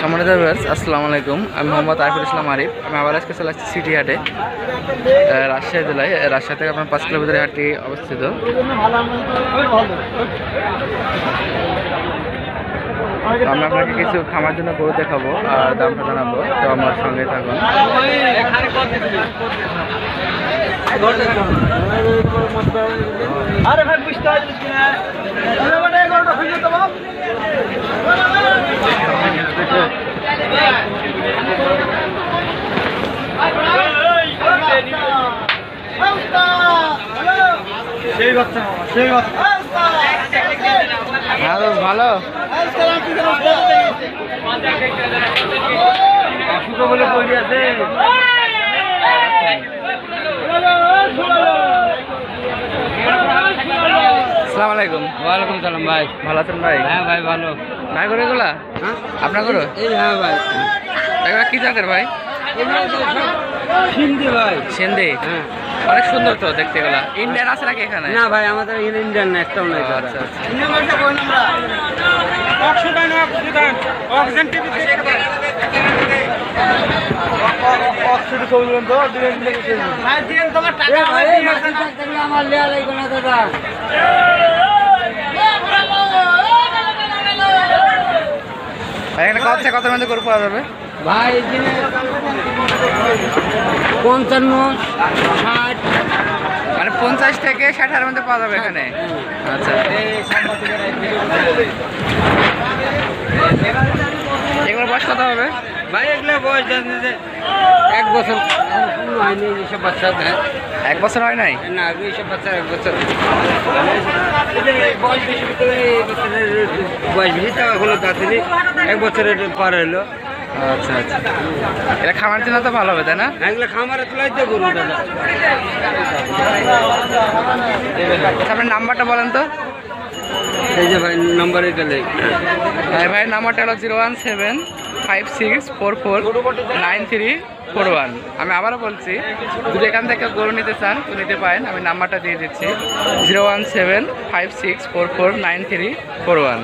সম্মানিত ভিউয়ার্স আসসালামু আলাইকুম। আমি মোহাম্মদ আরিফুল ইসলাম আরিফ। আমি আবার আজকে চলে আসছি সিটি হাটে রাজশাহী জেলায়। রাজশাহী থেকে আপনার পাঁচ কিলোমিটার হাটটি অবস্থিত। আমি আপনাকে কিছু খামার জন্য গরু দেখাবো আর দামটা জানাব। তো আমার সঙ্গে থাকুন। আরে ভাই, বুঝতে পারছিস কিনা? সেই বাচ্চা সেই বাচ্চা। ভালো? অসুখ বলে আছে। আলাইকুম। ওয়ালাইকুম সালাম ভাই। ভালো আছেন ভাই? হ্যাঁ ভাই ভালো। ভাই করে এগুলা? আপনার করো এই হ্যাঁ ভাই। এগুলা কি জাতের ভাই? হিন্দি ভাই। সেন্দে হ্যাঁ। অনেক সুন্দর তো দেখতে গেলা ইন্ডিয়ান আছে নাকি এখানে? না ভাই আমাদের ইন্ডিয়ান না একটাও নাই আচ্ছা, আচ্ছা। আমার লেয়া লাগবে না দাদা? এখানে কত থেকে কত মধ্যে গরু পাওয়া যাবে? ভাই এখানে পঞ্চান্ন ষাট। মানে পঞ্চাশ থেকে ষাট হাজার মধ্যে পাওয়া যাবে এখানে? আচ্ছা। এগুলোর বয়স কত হবে? ভাই এগুলো বয়স এক বছর হয়নি এইসব বাচ্চা হ্যাঁ। এক বছর হয় নাই? না এইসব বাচ্চা এক বছর। বয়স বেশি ভিতরে এই বাচ্চাদের বয়স বেশি তো হলো তাড়াতাড়ি এক বছরের পার হলো। আচ্ছা আচ্ছা। এটা খামার জন্য তো ভালো হবে তাই না? এগুলো খামারে তোলাই আচ্ছা, আপনার নাম্বারটা বলেন তো। এই যে ভাই নম্বরে গেলে ভাই ভাই নাম্বারটা হলো zero one seven five six four four nine three four one আমি আবারও বলছি, যদি এখান থেকে গরু নিতে চান, তো নিতে পারেন। আমি নাম্বারটা দিয়ে দিচ্ছি zero one seven five six four four nine three four one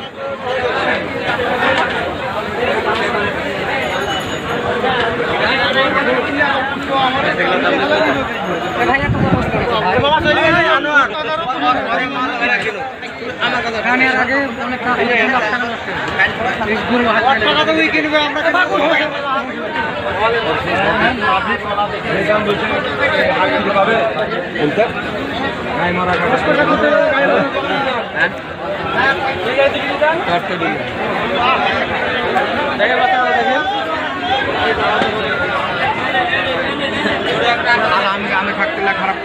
আমি আমি থাকতে খারাপ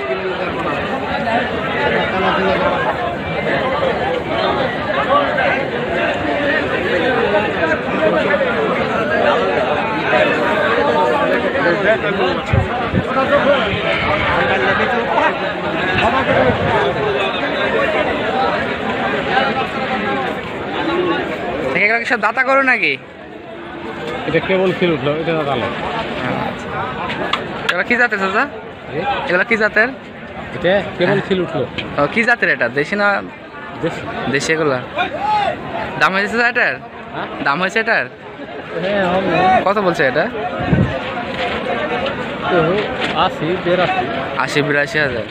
এগুলো কি সব দাতা করো নাকি? এটা কেবল ফিল উঠল এটা না তাহলে এগুলো কি জাতের চাচা? এগুলো কি জাতের? এটা কেবল ফিল উঠল ও, কি জাতের এটা? দেশি না দেশি। এগুলা? দাম হয়েছে এটার? হ্যাঁ? দাম হয়েছে এটার? হ্যাঁ কত বলছে এটা? আশি বিরাশি আশি বিরাশি হাজার।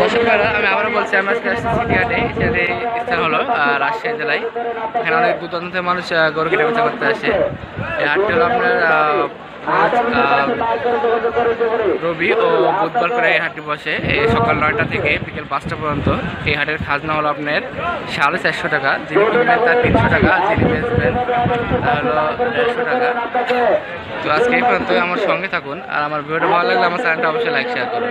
দর্শক আমি আবারও বলছি, আমার আজকে আসছি সিটি হাটে। স্থান হলো রাজশাহী জেলায়। এখানে অনেক দূর দূরান্ত মানুষ গরু কেটে বেচা করতে আসে। এই হাটটি হলো আপনার রবি ও বুধবার করে এই হাটটি বসে। এই সকাল নয়টা থেকে বিকেল পাঁচটা পর্যন্ত এই হাটের খাজনা হলো আপনার সাড়ে চারশো টাকা যিনি কিনবেন তার তিনশো টাকা যিনি বেচবেন হলো দেড়শো টাকা। তো আজকে এই পর্যন্ত আমার সঙ্গে থাকুন আর আমার ভিডিওটা ভালো লাগলে আমার চ্যানেলটা অবশ্যই লাইক শেয়ার করুন।